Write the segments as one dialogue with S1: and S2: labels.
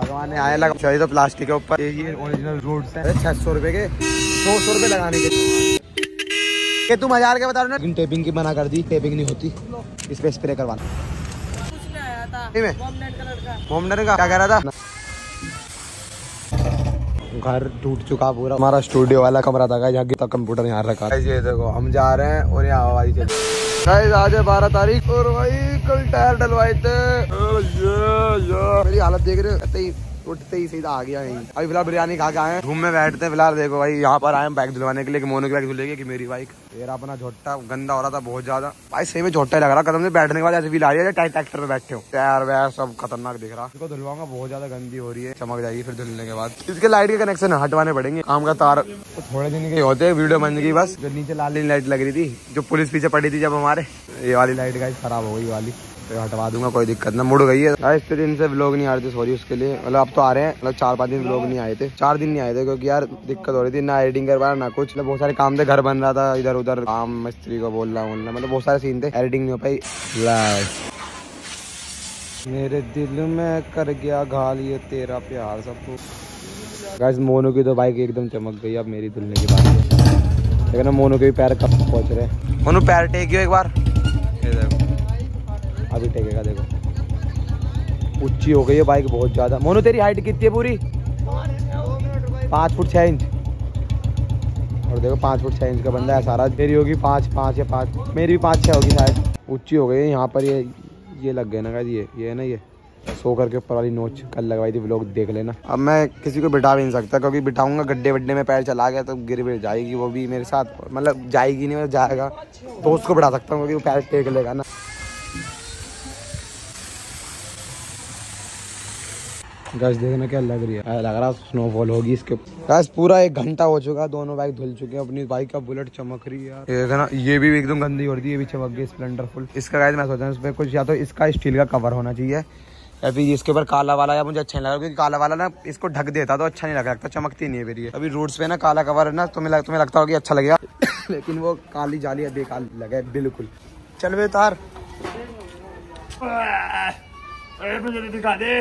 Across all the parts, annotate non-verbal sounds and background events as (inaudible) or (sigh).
S1: लगवाने आया लगा। चाहिए तो प्लास्टिक के ऊपर। ये ओरिजिनल रोड है। छह सौ रुपए के दो सौ रुपए लगाने के। ये तुम हज़ार के बता रहे हो टेपिंग की मना कर दी टेपिंग नहीं होती। इस पे स्प्रे करवाना?
S2: का।
S1: मोमडन का। क्या कह रहा था? घर टूट चुका पूरा। हमारा स्टूडियो वाला कमरा था यहाँ तक कंप्यूटर यहाँ रखा है ये देखो हम जा रहे हैं और यहाँ हवाई चल गाइस आज है बारह तारीख और भाई कल टायर डलवाए थे। ये, ये। मेरी हालत देख रहे ही उठते ही सीधा आ गया यहीं। अभी फ़िलहाल बिरयानी खा के आए। रूम में बैठते फ़िलहाल, देखो भाई, यहाँ पर आए बाइक धुलवाने के लिए मोनू की बाइक धुलेगी कि मेरी बाइक मेरा अपना झोट्टा गंदा हो रहा था बहुत ज़्यादा। भाई, सही में झोट्टा ही लग रहा, कदम से बैठने के बाद ऐसे फील आ रही है ट्रैक्टर पे बैठे हो। टायर वैर सब खतरनाक दिख रहा। इसको धुलवाऊँगा, बहुत ज़्यादा गंदी हो रही है। चमक जाएगी फिर धुलने के बाद। इसके लाइट के कनेक्शन हटवाने पड़ेंगे। काम का तार तो थोड़े दिन के होते वीडियो बन गई बस। जो नीचे लाल लाइट लग रही थी, जो पुलिस पीछे पड़ी थी जब हमारे। ये वाली लाइट खराब हो गई वाली। तो हटवा दूँगा कोई दिक्कत ना। मुड़ गई है। गाइस, इतने दिन से व्लॉग नहीं आ रहे थे सॉरी उसके लिए। मतलब अब तो आ रहे हैं मतलब चार पाँच दिन व्लॉग नहीं आए थे। चार दिन नहीं आए थे क्योंकि यार दिक्कत हो रही थी ना एडिटिंग कर पाया ना कुछ। मतलब बहुत सारे काम थे घर बन रहा था इधर उधर काम मिस्त्री को बोल रहा हूँ मतलब बहुत सारे सीन थे एडिटिंग नहीं हो पाई। मेरे दिल में कर गया घाल ये तेरा प्यार सब गाइस मोनू की तो बाइक एकदम चमक गई अब मेरी धुलने की बात। है लेकिन मोनू के भी पैर कब पहुँच रहे मोनू पैर टेकियो एक बार। अभी टेकेगा, देखो। ऊँची हो गई है बाइक बहुत ज़्यादा। मोनू, तेरी हाइट कितनी है पूरी? पाँच फुट छः इंच और देखो, पाँच फुट छः इंच का बंदा है सारा। तेरी होगी पाँच पाँच या पाँच। मेरी भी पाँच छः होगी शायद। ऊँची हो गई है, यहाँ पर ये ये लग गए ना गाइस ये ये है ना ये। सो करके ऊपर वाली नोच कल लगवाई थी लोग देख लेना। अब मैं किसी को बिठा भी नहीं सकता, क्योंकि बिठाऊँगा, गड्ढे वड्ढे में पैर चला गया तो गिर भी जाएगी वो भी मेरे साथ। मतलब जाएगी नहीं मतलब जाएगा। तो उसको बिठा सकता हूँ, क्योंकि वो पैर टेक लेगा ना। गैस देखना क्या लग रही है। लग रहा स्नोफॉल होगी इसके गैस पूरा एक घंटा हो चुका है दोनों बाइक धुल चुके हैं। अपनी बाइक का बुलेट चमक रही है देखना ये भी एकदम गंदी हो रही है ये भी चमक गई स्प्लेंडर फुल इसका गैस मैं सोचा इसमें कुछ या तो इसका स्टील का कवर होना चाहिए या फिर इसके ऊपर काला वाला या मुझे अच्छा नहीं लगा क्योंकि काला वाला ना इसको ढक देता तो अच्छा नहीं लगा लगता चमकती नहीं है मेरी अभी रोड्स पे ना काला कवर है ना तुम्हें लग, तुम्हें लगता होगा अच्छा लगेगा। (coughs) लेकिन वो काली जाली है बेकार लगे बिल्कुल। चल वे तार
S2: दिखा दे।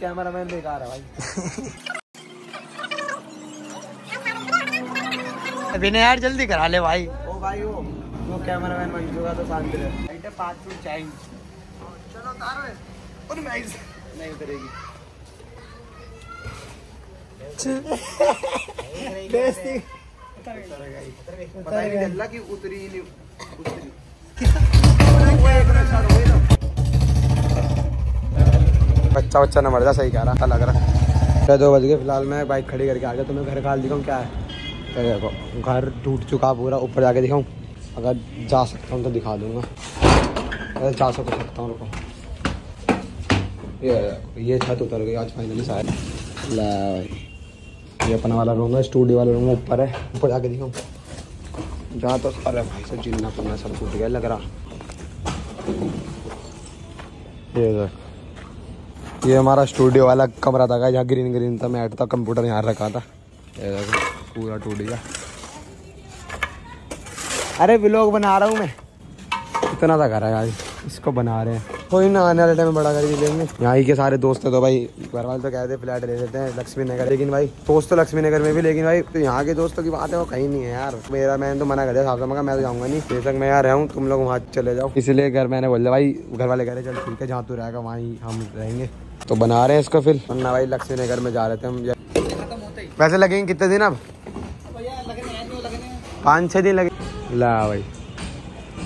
S1: कैमरा मैन बेकार है भाई
S2: विनय यार जल्दी करा ले भाई।
S1: ओ भाई ओ वो कैमरा मैन वहीं होगा तो शांति रहे।
S2: पाँच फुट चाहिए।
S1: चलो तार में। और मैं नहीं उतरेगी (laughs) बेइज्जती। पता ही नहीं। चला कि उतरी नहीं उतरी वो एक मिनट शायद हो गई ना। बच्चा बच्चा न मर जा, सही कह रहा था लग रहा। है दो बज गए फ़िलहाल, मैं बाइक खड़ी करके आ गया तो मैं घर खाल दिखाऊँ क्या है? तो देखो, घर टूट चुका पूरा, ऊपर जाके दिखाऊँ? अगर जा सकता हूँ तो दिखा दूँगा। अगर जा सकता सकता हूँ, रुको। ये ये छत उतर गई, आज फाइनली शायद। ये अपना वाला रूम है स्टूडियो वाला रूम ऊपर है, ऊपर जाके दिखाऊँ? जहाँ तो अरे भाई, सब जिन्ना पन्ना सब टूट गया, लग रहा। ये देख। ये हमारा स्टूडियो वाला कमरा था यहाँ ग्रीन ग्रीन था मैट था कंप्यूटर यहाँ रखा था। पूरा टूट गया अरे ब्लॉग बना रहा हूँ मैं। इतना था घर है यार इसको बना रहे हैं। कोई ना आने वाले टाइम में बड़ा करके लेंगे यहाँ ही के सारे दोस्त हैं तो भाई घर वाले तो कहते हैं फ्लैट ले लेते हैं लक्ष्मी नगर। लेकिन भाई दोस्त तो लक्ष्मी नगर में भी लेकिन भाई तो यहाँ के दोस्तों की बात है वो कहीं नहीं है यार। मेरा मैंने तो मना कर दिया साहब मैं तो जाऊँगा नहीं। बेशक मैं यहाँ रहूँ तुम लोग वहाँ चले जाओ। इसलिए घर मैंने बोल दिया भाई घर वाले कह रहे चल ठीक है जहाँ तू रहेगा वहीं हम रहेंगे। तो बना रहे हैं इसको फिर। वरना भाई लक्ष्मी नगर में जा रहे थे हम वैसे लगेंगे कितने दिन अब? पाँच छः दिन लगे ला भाई।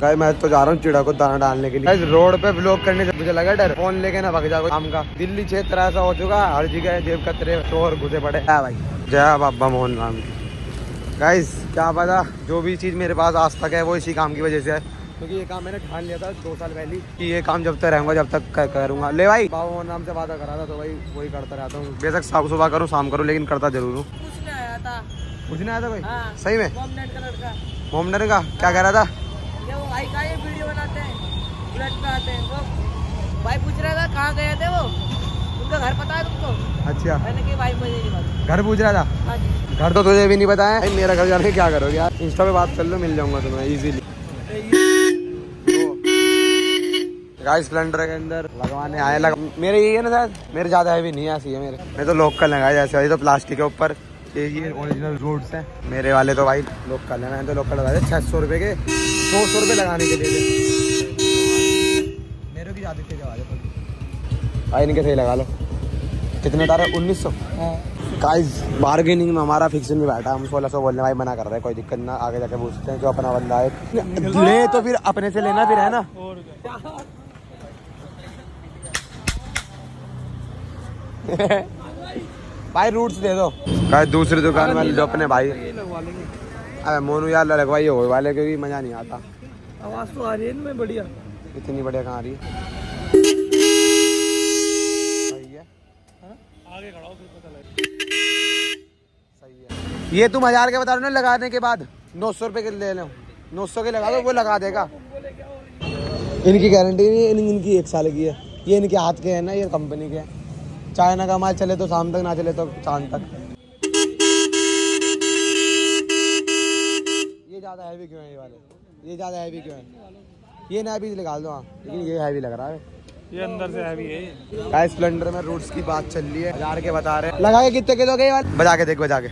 S1: गाय मैं तो जा रहा हूँ चिड़ा को दाना डालने के लिए। गाइस, रोड पे ब्लॉक करने से मुझे लगा डर। फ़ोन लेके ना भग जाओ काम का। दिल्ली क्षेत्र ऐसा हो चुका है, हर जगह जेब कतरे चोर घुसे पड़े। है भाई। जय बाबा मोहन राम की। गाइस क्या पता जो भी चीज़ मेरे पास आज तक है वो इसी काम की वजह से है। क्योंकि ये काम मैंने ठान लिया था दो साल पहले कि ये काम जब तक रहूँगा जब तक करूँगा। ले भाई। बाबा मोहन राम से वादा करा था तो भाई वही करता रहता हूँ। बेशक साफ़ सुबह करूँ शाम करूँ लेकिन करता ज़रूर हूँ।
S2: पूछने आया था।
S1: आया था भाई?
S2: हाँ।
S1: सही में? मोमडन का? क्या कह रहा था?
S2: भाई का ये वीडियो बनाते हैं बुलेट पे आते हैं। वो भाई पूछ रहा था कहाँ गए थे वो? उनका घर पता है तुमको?
S1: अच्छा।
S2: मैंने कहा भाई मुझे नहीं पता।
S1: घर पूछ रहा था?
S2: हाँ
S1: घर तो तुझे भी नहीं बताया भाई मेरा घर जाने क्या करोगे यार? इंस्टा पे बात कर लो मिल जाऊँगा तुम्हें इजीली गाइस स्प्लेंडर के अंदर। लगवाने आए लग... मेरे ये है ना शायद मेरे ज़्यादा हैवी नहीं है ऐसी है मेरे। मैं तो लोकल लगाया जैसे तो प्लास्टिक के ऊपर। ये ये ओरिजिनल रूट्स हैं। मेरे वाले तो भाई लोकल है मैंने तो लोकल लगाए थे छह सौ रुपये के दो सौ रुपये लगाने के लिए मेरे भी ज़्यादा थे जवाब। भाई इनके सही लगा लो। कितने तारे उन्नीस सौ? गाइस बार्गेनिंग में हमारा फिक्सन में बैठा हम सोलह सौ बोलने भाई मना कर रहे हैं कोई दिक्कत ना। आगे जाके पूछते हैं जो अपना बंदा है। ले तो फिर अपने से लेना फिर है ना? (laughs) भाई रूट्स दे दो। गाइस दूसरी दुकान वाले जो अपने भाई। अबे मोनू यार लगवाइए हो वाले क्योंकि मज़ा नहीं आता।
S2: आवाज़ तो आ रही है इनमें बढ़िया।
S1: इतनी बढ़िया कहाँ आ रही है?
S3: आगे खड़ा हो फिर पता लगे।
S1: सही है। ये तुम हज़ार के बता रहे हो ना लगाने के बाद। नौ सौ रुपए के ले लो नौ सौ के लगा दो वो लगा देगा। इनकी गारंटी नहीं है इनकी एक साल की है। ये इनके हाथ के है ना ये कंपनी के हैं। चाइना का माल चले तो शाम तक ना चले तो चाँद तक। ये ज़्यादा हैवी क्यों है ये वाले? ये ज़्यादा हैवी क्यों है? ये ना भी निकाल दो हाँ। लेकिन ये हैवी लग रहा है।
S3: ये अंदर से हैवी है
S1: गाइस स्प्लेंडर में रूट्स की बात चल रही है। हज़ार के बता रहे हैं। लगा के कितने के ये वाले? बजा के देख बजा के।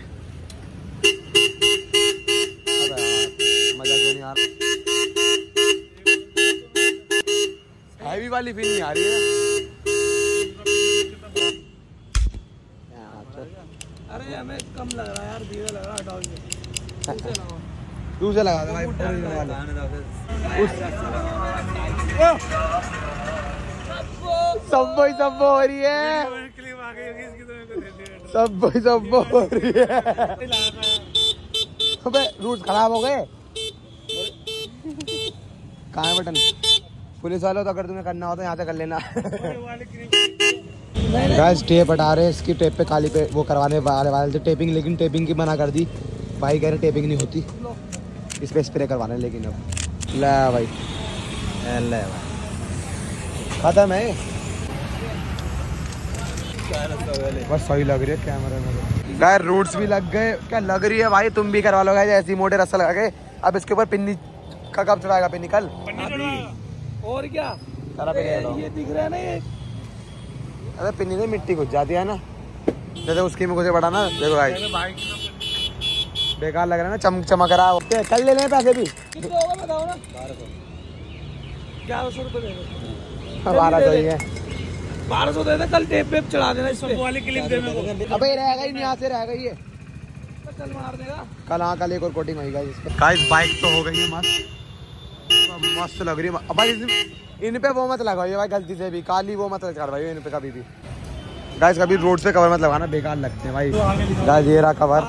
S1: मज़ा क्यों नहीं आ रहा? हैवी वाली फील नहीं आ रही है यार, चल।
S2: अरे हमें कम लग रहा है यार धीरे लग रहा हटाओ
S1: लगा सब सब हो रही है। सब सब हो रही है। अबे रूट खराब हो गए। कहाँ है बटन? पुलिस वालों तो अगर तुम्हें करना हो तो यहाँ से कर लेना। गाइस टेप हटा रहे हैं इसकी टेप पे काली पे वो करवाने वाले वाले थे टेपिंग लेकिन टेपिंग की मना कर दी। भाई कह रहे टेपिंग नहीं होती। इस पे स्प्रे करवाना लेकिन अब ले भाई। ले भाई। खत्म है। बस सही लग रही है कैमरे में। गाय रूट्स भी लग गए। क्या लग रही है भाई? तुम भी करवा लो गाइस ऐसी मोटे रस्सा लगा के। अब इसके ऊपर पिन्नी का कब चढ़ाएगा पिन्नी? कल?
S2: और क्या। ये दिख रहा है ना ये।
S1: अरे पिन्नी से मिट्टी घुस जाती है ना। जैसे उसकी में घुसे पड़ा ना देखो भाई। बेकार लग रहा है ना चमक चमक रहा है ओके, कल ले लें पैसे भी।
S2: कितने होगा बताओ ना। ग्यारह सौ रुपये
S1: बारह सौ ही है।
S2: बारह सौ दे दे कल टेप वेप चढ़ा देना इस
S3: वाली क्लिप दे मेरे को।
S1: अबे रहेगा ही नहीं यहाँ से रहेगा ये।
S2: कल मार देगा।
S1: कल हाँ कल एक और कोटिंग होगी गाइस गाइस बाइक तो हो गई है मस्त। मस्त लग रही है। अब भाई इस- इन पे वो मत लगाइए भाई गलती से भी। काली वो मत करवाइए इन पे कभी भी। गाइस कभी रोड पे कवर मत लगाना, बेकार लगते हैं भाई। गाइस ये रहा कवर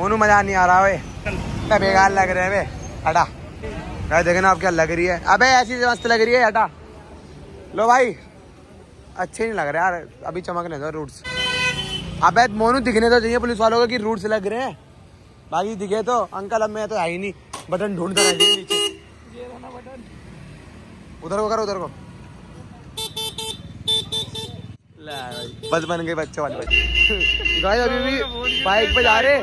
S1: ओनू मज़ा नहीं आ रहा क्या बेकार लग रहे हैं वे हटा। गाइस देखे ना आप क्या लग रही है। अबे, ऐसी मस्त लग रही है, हटा। लो भाई। अच्छे नहीं लग रहे यार, अभी चमकने दो रूट्स अबे, मोनू दिखने तो चाहिए पुलिस वालों को कि रूट्स लग रहे हैं। बाकी दिखे तो अंकल अब मैं तो है ही नहीं। बटन ढूंढता रह जाइए नीचे
S2: ये रहा बटन
S1: उधर को करो उधर को। बस बन गए बच्चे वाले बच्चे। (laughs) गाइस अभी भी बाइक पे जा रहे।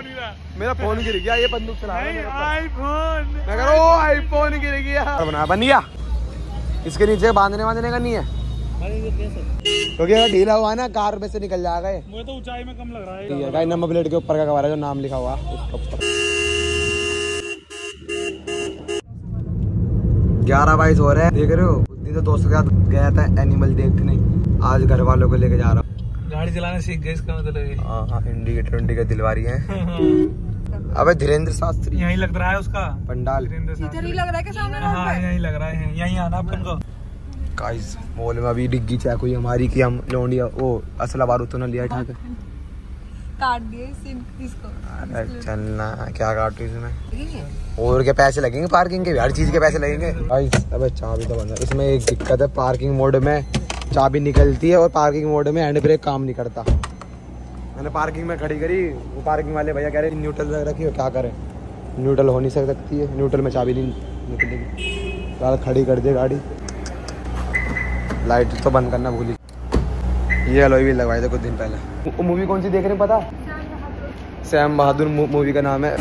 S1: मेरा फ़ोन गिर गया ये बंदूक चला रहा है
S3: आईफोन
S1: मैं कह रहा हूँ आईफोन गिर गया। बना बन गया। इसके नीचे बांधने बांधने का नहीं है। क्योंकि अगर ढीला हुआ ना कार में से निकल जाएगा ये
S3: मुझे तो ऊंचाई में कम लग रहा है।
S1: नंबर प्लेट के ऊपर का कवर है जो नाम लिखा हुआ है, उसके ऊपर। ग्यारह बाईस हो रहे हैं। देख रहे हो? उस दिन तो दोस्त के साथ गया था एनिमल देखने। आज घर वालों को लेके जा रहा हूँ।
S3: गाड़ी चलाने सीख गए इसका मतलब
S1: हाँ। हाँ इंडिकेटर इंडिकेटर दिलवारी है। अबे धीरेन्द्र शास्त्री।
S3: यही लग रहा है उसका।
S1: पंडाल।
S2: इधर ही लग रहा है सामने
S3: हाँ लग रहा है। यहीं आना
S1: गाइस मॉल में अभी डिग्गी चेक हुई हमारी कि हम लोंडिया वो असला बारूद तो ना लिया उठा के
S4: काट दिए इसको।
S1: चलना क्या काटू इसमें? और के पैसे लगेंगे पार्किंग के हर चीज़ के पैसे लगेंगे? गाइस अबे चाबी तो बंद इसमें एक दिक्कत है पार्किंग मोड में चाबी निकलती है और पार्किंग मोड में हैंड ब्रेक काम नहीं करता। मैंने पार्किंग में खड़ी करी वो पार्किंग वाले भैया कह रहे न्यूट्रल रखी हो क्या करें? न्यूट्रल हो नहीं सकती है। न्यूट्रल में चाबी नहीं निकलेगी। यार खड़ी कर दे गाड़ी। लाइट तो बंद करना भूली ये अलॉय भी लगवाए थे कुछ दिन पहले। मूवी कौन सी देख रहे हैं पता? सैम बहादुर मूवी का नाम है।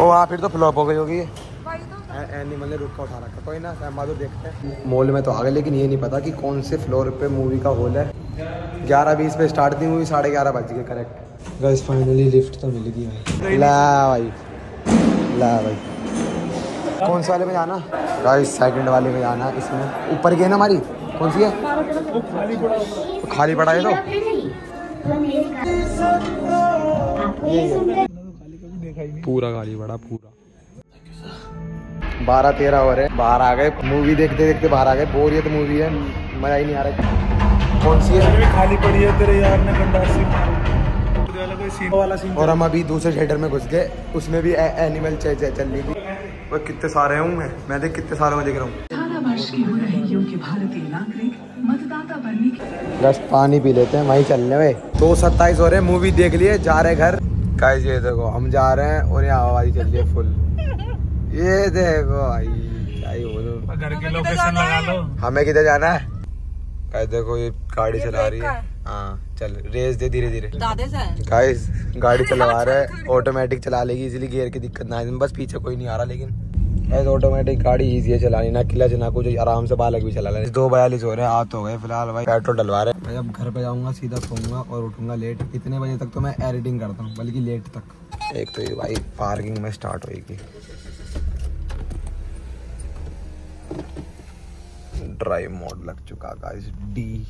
S1: ओ हाँ फिर तो फ्लॉप हो गई होगी।
S4: तो।
S1: एनिमल ने रुक का उठा रखा। कोई ना सैम बहादुर देखते हैं। मॉल में तो आ गए लेकिन ये नहीं पता कि कौन से फ्लोर पे मूवी का हॉल है। ग्यारह बीस पे स्टार्ट थी मूवी साढ़े ग्यारह बज गए करेक्ट गैस फाइनली लिफ्ट तो मिल गई भाई। ला भाई। ला भाई। कौन से वाले में जाना? गाइस सेकंड वाले में जाना इसमें। ऊपर की है ना हमारी? कौन सी है? तो खाली पड़ा है तो। पूरा खाली पड़ा पूरा। बारह तेरह हो रहे बाहर आ गए। मूवी देखते देखते बाहर आ गए। बोरियत मूवी है। मज़ा ही नहीं आ रहा कौन सी है?
S3: खाली पड़ी है तेरे यार ने सीन वाला सीन
S1: और हम अभी दूसरे थिएटर में घुस गए। उसमें भी एनिमल चल रही थी कितने सारे हूँ मैं मैं देख कितने सारे में देख रहा हूँ।
S5: भारतीय नागरिक मतदाता बनने के
S1: बस पानी पी लेते हैं वहीं चलने वे। दो सत्ताईस हो रहे मूवी देख लिए जा रहे घर। गाइस ये देखो हम जा रहे हैं और यहाँ आवाज़ चल रही है फुल ये देखो भाई क्या ही बोलूँ।
S3: घर की लोकेशन लगा लो।
S1: हमें किधर जाना है? गाइस देखो ये गाड़ी
S2: ये
S1: चला रही है। हाँ। चल रेस दे धीरे धीरे।
S2: दादे से
S1: गाइस गाड़ी (laughs) चलवा रहे हैं ऑटोमेटिक चला लेगी इसलिए गियर की दिक्कत ना है बस पीछे कोई नहीं आ रहा लेकिन गाइस ऑटोमेटिक गाड़ी इजी है चलानी, ना क्लच ना कुछ, आराम से बालक भी चला दो बयालीस हो रहे हैं, आत हो गए फ़िलहाल भाई। पेट्रोल डलवा रहे मैं जब घर पे जाऊँगा, सीधा सोऊँगा और उठूँगा लेट इतने बजे तक तो मैं एडिटिंग करता हूँ, बल्कि लेट तक। एक तो ये भाई पार्किंग में स्टार्ट होएगी। ड्राइव मोड लग चुका गाइस डी